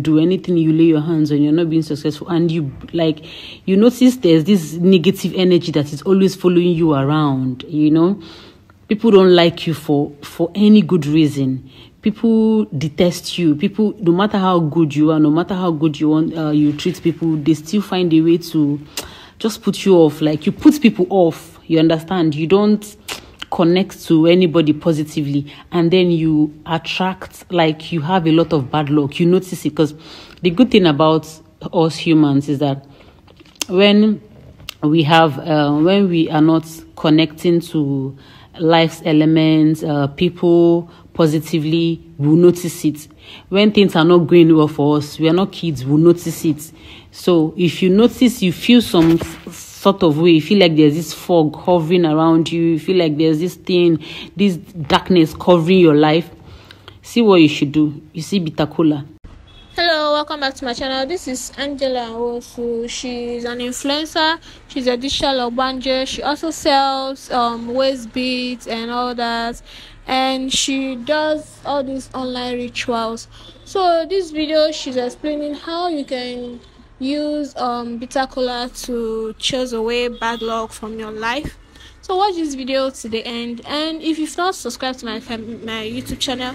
do anything you lay your hands on you're not being successful. And you like you notice there's this negative energy that is always following you around you know? People don't like you for for any good reason. People detest you. People no matter how good you are no matter how good you want uh, you treat people they still find a way to just put you off. Like you put people off you understand? You don't connect to anybody positively and then you attract like you have a lot of bad luck. You notice it because the good thing about us humans is that when we have uh, when we are not connecting to life's elements uh, people positively we'll notice it. When things are not going well for us we are not kids we'll notice it. So if you notice you feel some sort of way you feel like there's this fog hovering around you you feel like there's this thing this darkness covering your life. See what you should do. You see bitter hello welcome back to my channel. This is angela Nwosu. she's an influencer. She's a digital ogbanje. She also sells um waist beads and all that. And she does all these online rituals. So this video she's explaining how you can use um, bitter kola to chase away bad luck from your life. So watch this video to the end. And if you've not subscribed to my my youtube channel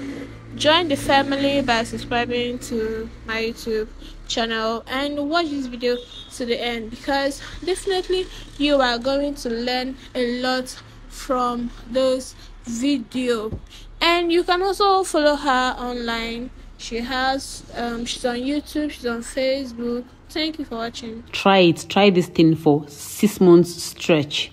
join the family by subscribing to my youtube channel and watch this video to the end because definitely you are going to learn a lot from this video. And you can also follow her online. She has um she's on youtube she's on facebook Thank you for watching. Try it. Try this thing for six months stretch.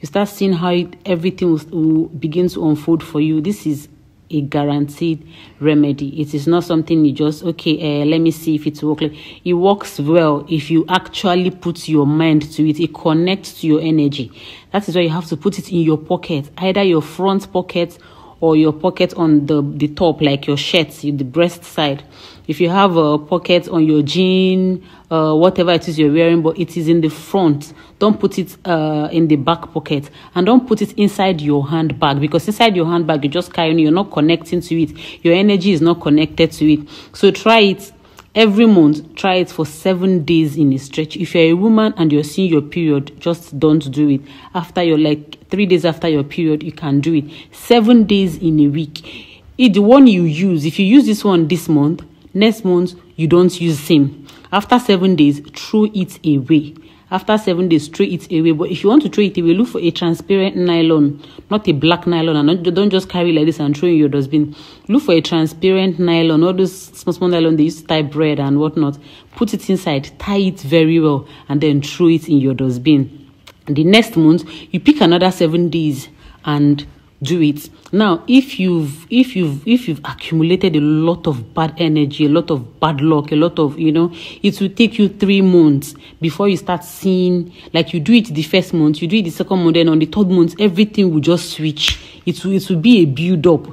You start seeing how it, everything will, will begin to unfold for you. This is a guaranteed remedy. It is not something you just okay. Uh, let me see if it works. It works well if you actually put your mind to it. It connects to your energy. That is why you have to put it in your pocket, either your front pocket or your pocket on the the top, like your shirt, the breast side. If you have a pocket on your jean uh, whatever it is you're wearing but it is in the front don't put it uh, in the back pocket. And don't put it inside your handbag because inside your handbag you're just carrying you're not connecting to it. Your energy is not connected to it. So try it every month try it for seven days in a stretch. If you're a woman and you're seeing your period just don't do it. After you're like three days after your period you can do it seven days in a week if the one you use if you use this one this month Next month, you don't use same. After seven days, throw it away. After seven days, throw it away. But if you want to throw it away, look for a transparent nylon, not a black nylon. And don't just carry like this and throw in your dustbin. Look for a transparent nylon, all those small, small nylon they used to tie bread and whatnot. Put it inside, tie it very well, and then throw it in your dustbin. The next month, you pick another seven days and do it. Now if you've if you've if you've accumulated a lot of bad energy a lot of bad luck a lot of you know it will take you three months before you start seeing like you do it the first month you do it the second month then on the third month everything will just switch. It will it will be a build up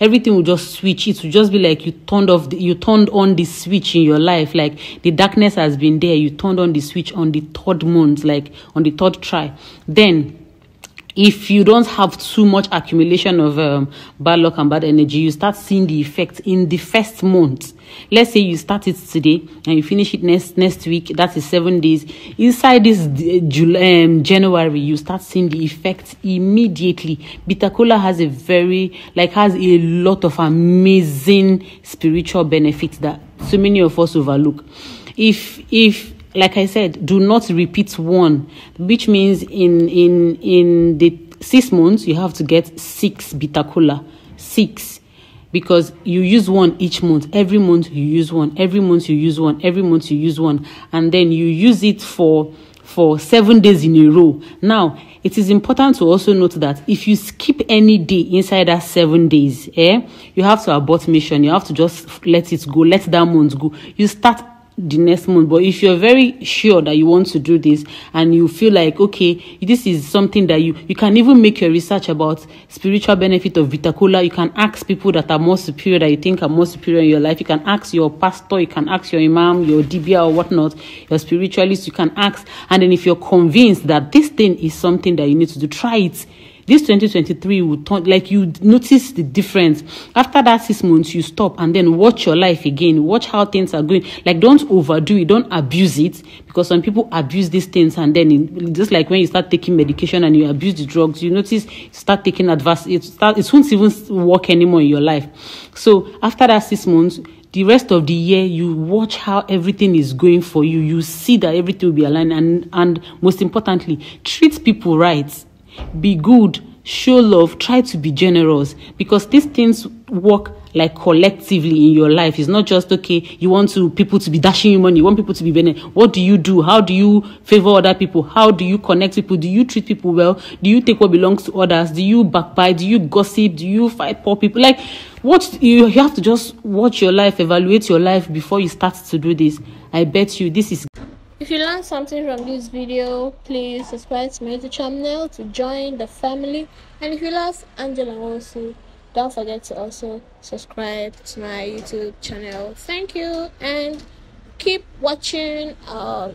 everything will just switch. It will just be like you turned off the, you turned on the switch in your life. Like the darkness has been there. You turned on the switch on the third month like on the third try. Then if you don't have too much accumulation of um, bad luck and bad energy, you start seeing the effect in the first month. Let's say you start it today and you finish it next next week. That is seven days. Inside this July, um, January, you start seeing the effect immediately. Bitter kola has a very like has a lot of amazing spiritual benefits that so many of us overlook. If if like I said, do not repeat one, which means in in in the six months you have to get six bitter kola, six, because you use one each month. Every month you use one. Every month you use one. Every month you use one, and then you use it for for seven days in a row. Now it is important to also note that if you skip any day inside that seven days, eh, you have to abort mission. You have to just let it go, let that month go. You start the next month but if you're very sure that you want to do this and you feel like okay this is something that you you can even make your research about spiritual benefit of bitter kola you can ask people that are more superior that you think are more superior in your life. You can ask your pastor you can ask your imam your dibia or whatnot your spiritualist you can ask. And then if you're convinced that this thing is something that you need to do try it this 2023 will turn like you notice the difference. After that six months you stop and then watch your life again. Watch how things are going. Like don't overdo it. Don't abuse it because some people abuse these things and then it, just like when you start taking medication and you abuse the drugs you notice you start taking advice it start it won't even work anymore in your life. So after that six months the rest of the year you watch how everything is going for you. You see that everything will be aligned and and most importantly treat people right be good show love try to be generous. Because these things work like collectively in your life. It's not just okay you want to people to be dashing you money you want people to be benevolent what do you do? How do you favor other people? How do you connect people? Do you treat people well? Do you take what belongs to others? Do you backbite? Do you gossip? Do you fight poor people? Like what you, you have to just watch your life evaluate your life before you start to do this. I bet you this is learned something from this video, please subscribe to my YouTube channel to join the family. And if you love Angela also, don't forget to also subscribe to my YouTube channel. Thank you and keep watching. Uh,